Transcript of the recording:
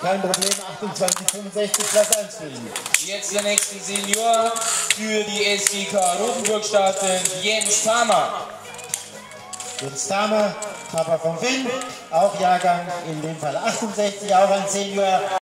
Kein Problem, 28, 65, Platz 1 für ihn. Jetzt der nächste Senior für die SGK Rotenburg startet äh, Jens Thamer. Jens Thamer, Papa von Finn, auch Jahrgang in dem Fall 68, auch ein Senior.